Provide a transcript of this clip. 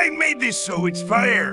I made this so it's fair.